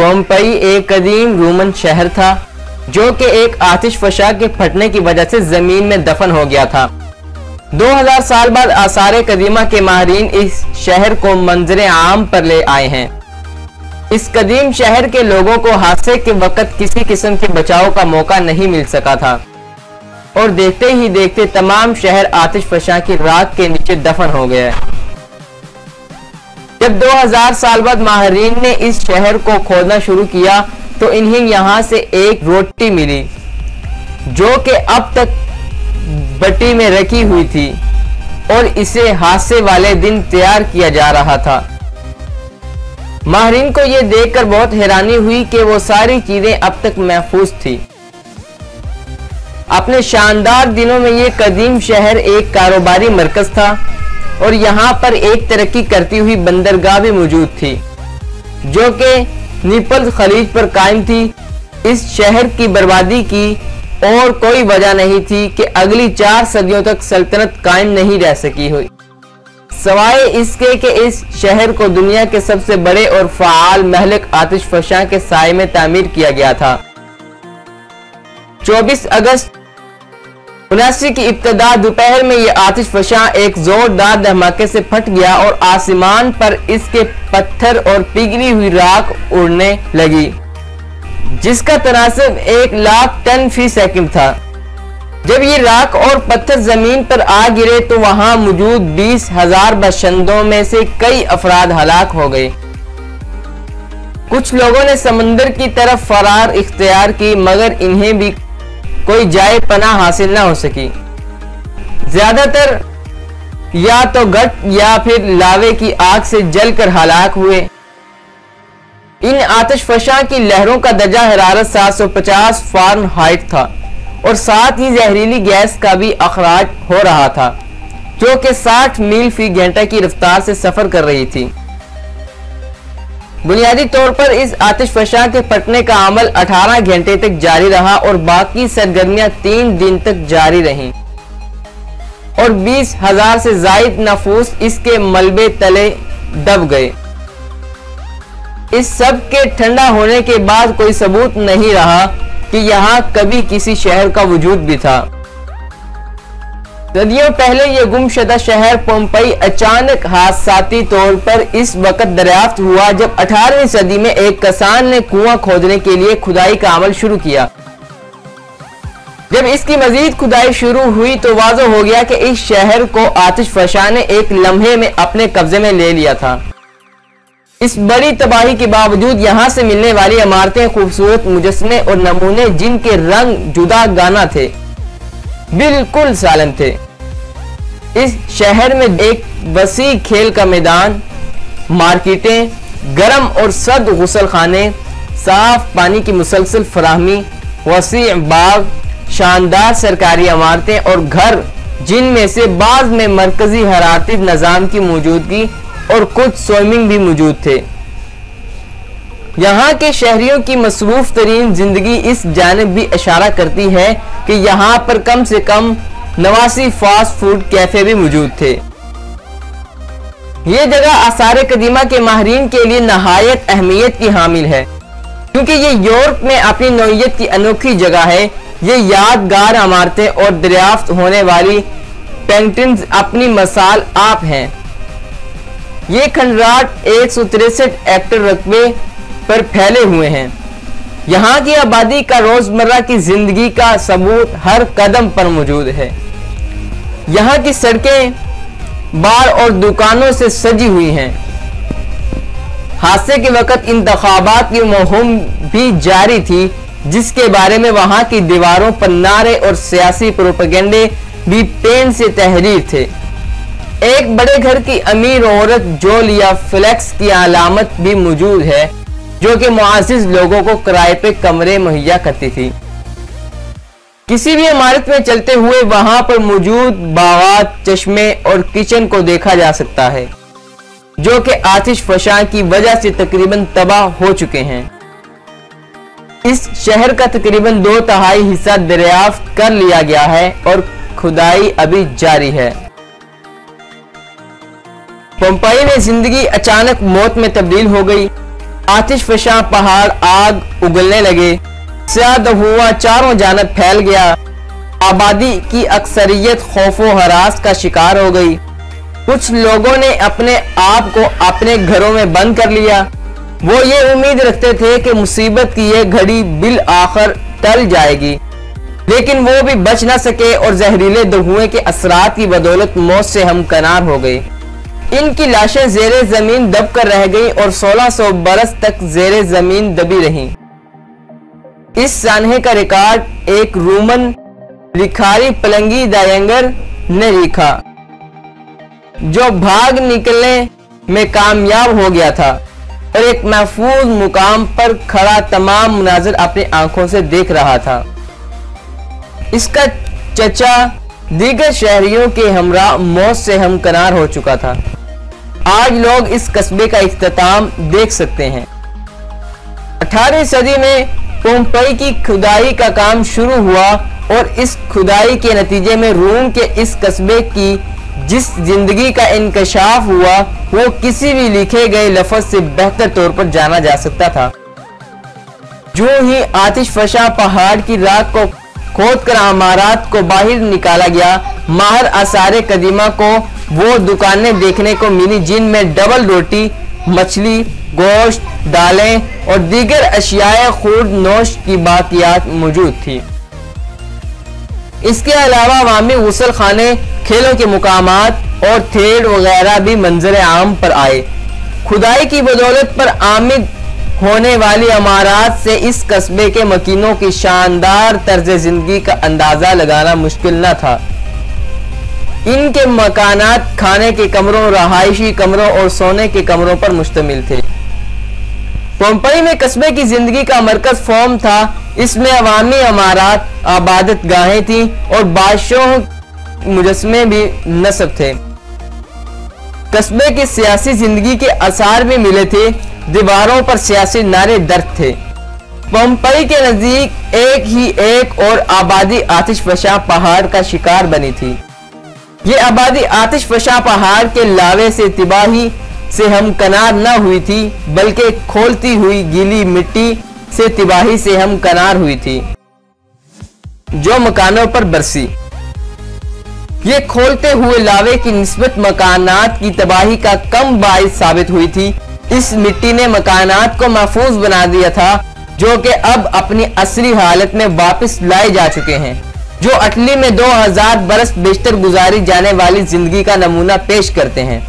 پومپئی ایک قدیم رومن شہر تھا، جو کہ ایک آتش فشا کے پھٹنے کی وجہ سے زمین میں دفن ہو گیا تھا۔ دو ہزار سال بعد آثار قدیمہ کے ماہرین اس شہر کو منظر عام پر لے آئے ہیں۔ اس قدیم شہر کے لوگوں کو حادثے کے وقت کسی قسم کے بچاؤ کا موقع نہیں مل سکا تھا۔ اور دیکھتے ہی دیکھتے تمام شہر آتش فشاں کی راک کے نیچے دفن ہو گیا ہے جب دو ہزار سال بعد ماہرین نے اس شہر کو کھودنا شروع کیا تو انہیں یہاں سے ایک روٹی ملی، جو کہ اب تک بٹی میں رکھی ہوئی تھی اور اسے حادثے والے دن تیار کیا جا رہا تھا۔ ماہرین کو یہ دیکھ کر بہت حیرانی ہوئی کہ وہ ساری چیزیں اب تک محفوظ تھی۔ اپنے شاندار دنوں میں یہ قدیم شہر ایک کاروباری مرکز تھا۔ اور یہاں پر ایک ترقی کرتی ہوئی بندرگاہ بھی موجود تھی، جو کہ نیپل خلیج پر قائم تھی۔ اس شہر کی بربادی کی اور کوئی وجہ نہیں تھی کہ اگلی چار صدیوں تک سلطنت قائم نہیں رہ سکی ہوئی۔ سوائے اس کے کہ اس شہر کو دنیا کے سب سے بڑے اور فعال مہلک آتش فشاں کے سائے میں تعمیر کیا گیا تھا۔ چوبیس اگست اناسی کی ابتدا دوپہر میں یہ آتش فشاں ایک زوردار دھماکے سے پھٹ گیا اور آسمان پر اس کے پتھر اور پگلی ہوئی راک اڑنے لگی، جس کا تناسب ایک لاکھ ٹن فی سیکنڈ تھا۔ جب یہ راک اور پتھر زمین پر آ گرے تو وہاں موجود بیس ہزار بشندوں میں سے کئی افراد ہلاک ہو گئے۔ کچھ لوگوں نے سمندر کی طرف فرار اختیار کی، مگر انہیں بھی کوئی جائے پناہ حاصل نہ ہو سکی۔ زیادہ تر یا تو گٹ یا پھر لاوے کی آگ سے جل کر ہلاک ہوئے۔ ان آتش فشاں کی لہروں کا درجہ حرارت سات سو پچاس فارن ہائٹ تھا اور ساتھ ہی زہریلی گیس کا بھی اخراج ہو رہا تھا، جو کہ ساٹھ میل فی گھنٹہ کی رفتار سے سفر کر رہی تھی۔ بنیادی طور پر اس آتش فشاں کے پٹنے کا عمل اٹھارہ گھنٹے تک جاری رہا اور باقی سرگرمیاں تین دن تک جاری رہیں۔ اور بیس ہزار سے زائد نفوس اس کے ملبے تلے دب گئے۔ اس سب کے ٹھنڈا ہونے کے بعد کوئی ثبوت نہیں رہا کہ یہاں کبھی کسی شہر کا وجود بھی تھا۔ صدیوں پہلے یہ گم شدہ شہر پومپئی اچانک حادثاتی طور پر اس وقت دریافت ہوا جب اٹھارہویں صدی میں ایک کسان نے کنواں کھودنے کے لیے کھدائی کا عمل شروع کیا۔ جب اس کی مزید کھدائی شروع ہوئی تو واضح ہو گیا کہ اس شہر کو آتش فشاں نے ایک لمحے میں اپنے قبضے میں لے لیا تھا۔ اس بڑی تباہی کے باوجود یہاں سے ملنے والی عمارتیں خوبصورت مجسمے اور نمونے جن کے رنگ جدا گانا تھے۔ بالکل سالم تھے۔ اس شہر میں ایک وسیع کھیل کا میدان، مارکیٹیں، گرم اور سرد غسل خانے، صاف پانی کی مسلسل فراہمی، وسیع باغ، شاندار سرکاری عمارتیں اور گھر، جن میں سے بعض میں مرکزی حرارتی نظام کی موجودگی اور کچھ سوئمنگ بھی موجود تھے۔ یہاں کے شہریوں کی مصروف ترین زندگی اس جانب بھی اشارہ کرتی ہے کہ یہاں پر کم سے کم نواسی فاسٹ فوڈ کیفے بھی موجود تھے۔ یہ جگہ آثار قدیمہ کے ماہرین کے لیے نہایت اہمیت کی حامل ہے۔ کیونکہ یہ یورپ میں اپنی نوعیت کی انوکھی جگہ ہے، یہ یادگار عمارتیں اور دریافت ہونے والی پینٹنز اپنی مثال آپ ہیں۔ یہ کھنڈرات ایک سو تریسٹھ ایکٹر رقبے پر پھیلے ہوئے ہیں۔ یہاں کی آبادی کا روزمرہ کی زندگی کا ثبوت ہر قدم پر موجود ہے۔ یہاں کی سڑکیں بار اور دکانوں سے سجی ہوئی ہیں۔ حادثے کے وقت انتخابات کی مہم بھی جاری تھی، جس کے بارے میں وہاں کی دیواروں پر نعرے اور سیاسی پروپیگنڈے بھی پین سے تحریر تھے۔ ایک بڑے گھر کی امیر عورت جولیا فلیکس کی علامت بھی موجود ہے۔ جو کہ معزز لوگوں کو کرائے پہ کمرے مہیا کرتی تھی۔ کسی بھی عمارت میں چلتے ہوئے وہاں پر موجود باغات، چشمے اور کچن کو دیکھا جا سکتا ہے، جو کہ آتش فشاں کی وجہ سے تقریباً تباہ ہو چکے ہیں۔ اس شہر کا تقریباً دو تہائی حصہ دریافت کر لیا گیا ہے اور کھدائی ابھی جاری ہے۔ پمپائی میں زندگی اچانک موت میں تبدیل ہو گئی۔ آتش فشاں پہاڑ آگ اگلنے لگے۔ سیاد ہوا چاروں جانب پھیل گیا۔ آبادی کی اکثریت خوف و حراس کا شکار ہو گئی۔ کچھ لوگوں نے اپنے آپ کو اپنے گھروں میں بند کر لیا۔ وہ یہ امید رکھتے تھے کہ مصیبت کی یہ گھڑی بالآخر ٹل جائے گی۔ لیکن وہ بھی بچ نہ سکے اور زہریلے دہوئے کے اثرات کی بدولت موت سے ہم کنار ہو گئے۔ ان کی لاشیں زیر زمین دب کر رہ گئی اور سولہ سو برس تک زیر زمین دبی رہیں۔ اس سانحے کا ریکارڈ ایک رومن رکھاری پلنگی دائنگر نے لکھا، جو بھاگ نکلنے میں کامیاب ہو گیا تھا اور ایک محفوظ مقام پر کھڑا تمام مناظر اپنی آنکھوں سے دیکھ رہا تھا۔ اس کا چچا دیگر شہریوں کے ہمراہ موت سے ہم کنار ہو چکا تھا۔ آج لوگ اس قصبے کا اختتام دیکھ سکتے ہیں۔ اٹھارہویں صدی میں پومپئی کی کھدائی کا کام شروع ہوا اور اس کھدائی کے نتیجے میں روم کے اس قصبے کی جس زندگی کا انکشاف ہوا، وہ کسی بھی لکھے گئے لفظ سے بہتر طور پر جانا جا سکتا تھا۔ جو ہی آتش فشاں پہاڑ کی راک کو کھود کر عمارات کو باہر نکالا گیا، ماہر آثار قدیمہ کو وہ دکانیں دیکھنے کو ملی جن میں ڈبل روٹی، مچھلی، گوشت، دالیں اور دیگر اشیاء خورد نوش کی باقیات موجود تھی۔ اس کے علاوہ عوامی غسل خانے، کھیلوں کے مقامات اور تھیڑ وغیرہ بھی منظر عام پر آئے۔ خدائی کی بدولت پر آمد ہونے والی امارات سے اس قصبے کے مکینوں کی شاندار طرز زندگی کا اندازہ لگانا مشکل نہ تھا۔ ان کے مکانات کھانے کے کمروں، رہائشی کمروں اور سونے کے کمروں پر مشتمل تھے۔ پومپئی میں قصبے کی زندگی کا مرکز فوم تھا۔ اس میں عوامی امارات عبادت گاہیں تھیں اور بادشاہوں مجسمے بھی نصب تھے۔ قصبے کی سیاسی زندگی کے اثار بھی ملے تھے۔ دیواروں پر سیاسی نعرے درد تھے۔ پمپئی کے نزدیک ایک ہی ایک اور آبادی آتش فشاں پہاڑ کا شکار بنی تھی۔ یہ آبادی آتش فشاں پہاڑ کے لاوے سے تباہی سے ہم کنار نہ ہوئی تھی، بلکہ کھولتی ہوئی گیلی مٹی سے تباہی سے ہم کنار ہوئی تھی۔ جو مکانوں پر برسی۔ یہ کھولتے ہوئے لاوے کی نسبت مکانات کی تباہی کا کم باعث ثابت ہوئی تھی۔ اس مٹی نے مکانات کو محفوظ بنا دیا تھا، جو کہ اب اپنی اصلی حالت میں واپس لائے جا چکے ہیں۔ جو اٹلی میں دو ہزار برس بیشتر گزاری جانے والی زندگی کا نمونہ پیش کرتے ہیں۔